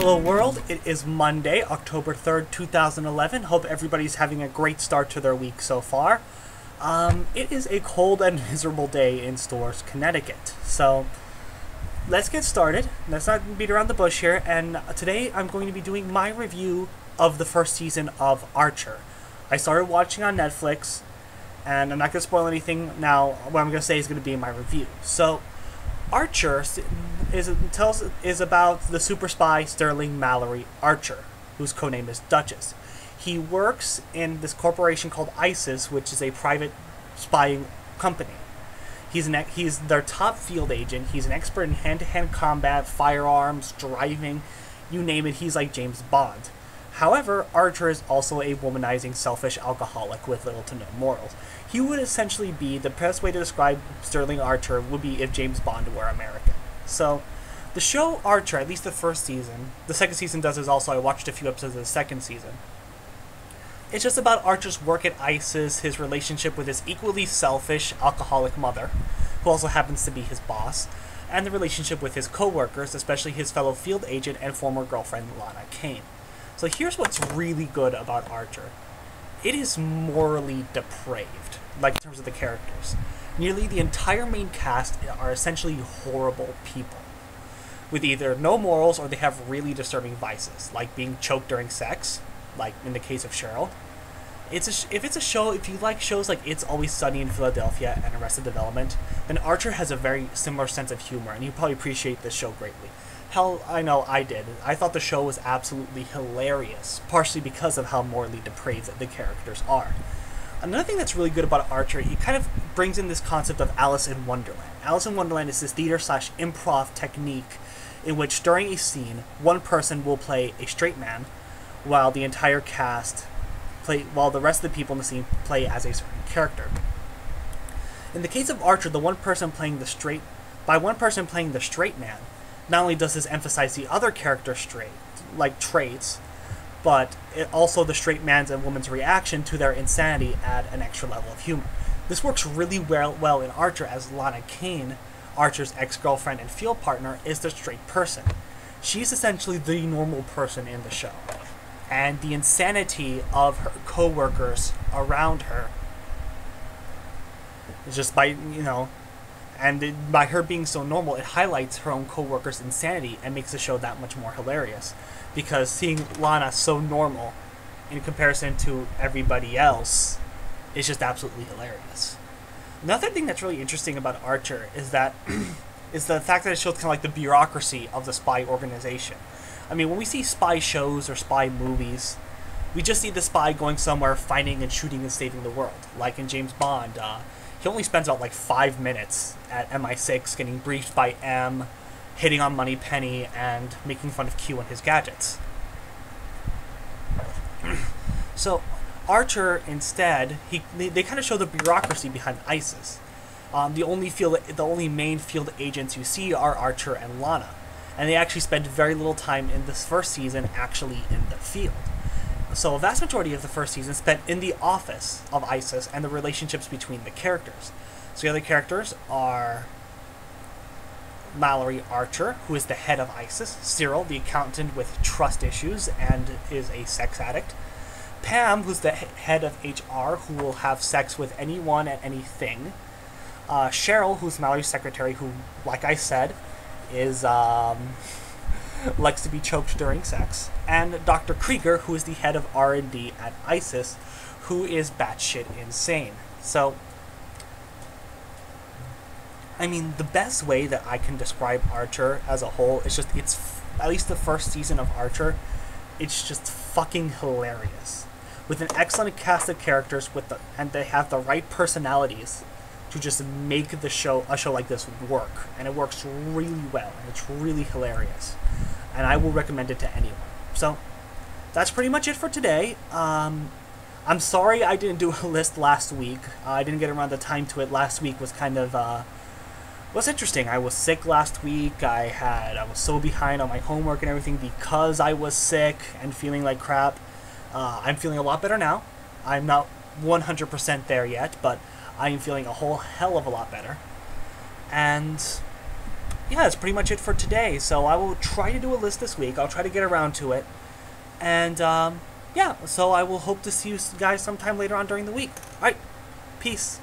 Hello world, it is Monday, October 3rd, 2011. Hope everybody's having a great start to their week so far. Um, it is a cold and miserable day in Storrs, Connecticut. So, let's get started. Let's not beat around the bush here. And today I'm going to be doing my review of the first season of Archer. I started watching on Netflix, and I'm not going to spoil anything now. What I'm going to say is going to be in my review. So, Archer is tells is about the super spy Sterling Mallory Archer, whose codename is Duchess. He works in this corporation called ISIS, which is a private spying company. He's an he's their top field agent. He's an expert in hand-to-hand combat, firearms, driving, you name it. He's like James Bond. However, Archer is also a womanizing, selfish alcoholic with little to no morals. He would essentially be the best way to describe Sterling Archer would be if James Bond were American. So, the show Archer, at least the first season, the second season does is also I watched a few episodes of the second season. It's just about Archer's work at ISIS, his relationship with his equally selfish alcoholic mother, who also happens to be his boss, and the relationship with his co-workers, especially his fellow field agent and former girlfriend Lana Kane. So here's what's really good about Archer. It is morally depraved, like in terms of the characters. Nearly the entire main cast are essentially horrible people, with either no morals or they have really disturbing vices, like being choked during sex, like in the case of Cheryl. It's a sh- if it's a show, if you like shows like It's Always Sunny in Philadelphia and Arrested Development, then Archer has a very similar sense of humor, and you probably appreciate this show greatly. Hell, I know I did. I thought the show was absolutely hilarious, partially because of how morally depraved the characters are. Another thing that's really good about Archer, he kind of brings in this concept of Alice in Wonderland. Alice in Wonderland is this theater slash improv technique in which during a scene, one person will play a straight man, while the entire cast play, while the rest of the people in the scene play as a certain character. In the case of Archer, the one person playing the straight, by one person playing the straight man, not only does this emphasize the other character's straight, like traits, but it also the straight man's and woman's reaction to their insanity add an extra level of humor. This works really well, well in Archer as Lana Kane, Archer's ex-girlfriend and field partner, is the straight person. She's essentially the normal person in the show. And the insanity of her co-workers around her is just by, you know, and it, by her being so normal, it highlights her own co-workers' insanity and makes the show that much more hilarious. Because seeing Lana so normal in comparison to everybody else is just absolutely hilarious. Another thing that's really interesting about Archer is that is the fact that it shows kind of like the bureaucracy of the spy organization. I mean, when we see spy shows or spy movies, we just see the spy going somewhere, finding and shooting and saving the world. Like in James Bond, uh, he only spends about like five minutes at MI6 getting briefed by M, hitting on Moneypenny, and making fun of Q and his gadgets. so, Archer instead, he they, they kind of show the bureaucracy behind ISIS. Um, the only field, the only main field agents you see are Archer and Lana, and they actually spend very little time in this first season actually in the field. So a vast majority of the first season spent in the office of ISIS and the relationships between the characters. So the other characters are Mallory Archer, who is the head of ISIS, Cyril, the accountant with trust issues and is a sex addict, Pam, who's the head of HR, who will have sex with anyone and anything, uh, Cheryl, who's Mallory's secretary, who, like I said, is um, likes to be choked during sex, and Dr. Krieger, who is the head of R&D at ISIS, who is batshit insane. So, I mean, the best way that I can describe Archer as a whole is just it's at least the first season of Archer, it's just fucking hilarious. With an excellent cast of characters with the and they have the right personalities to just make the show a show like this work and it works really well and it's really hilarious and i will recommend it to anyone. So that's pretty much it for today. Um, i'm sorry i didn't do a list last week. Uh, i didn't get around the time to it. Last week was kind of uh, was interesting. I was sick last week. I had i was so behind on my homework and everything because i was sick and feeling like crap. Uh, i'm feeling a lot better now. I'm not 100% there yet but I am feeling a whole hell of a lot better. And yeah, that's pretty much it for today. So I will try to do a list this week. I'll try to get around to it. And um, yeah, so I will hope to see you guys sometime later on during the week. All right, peace.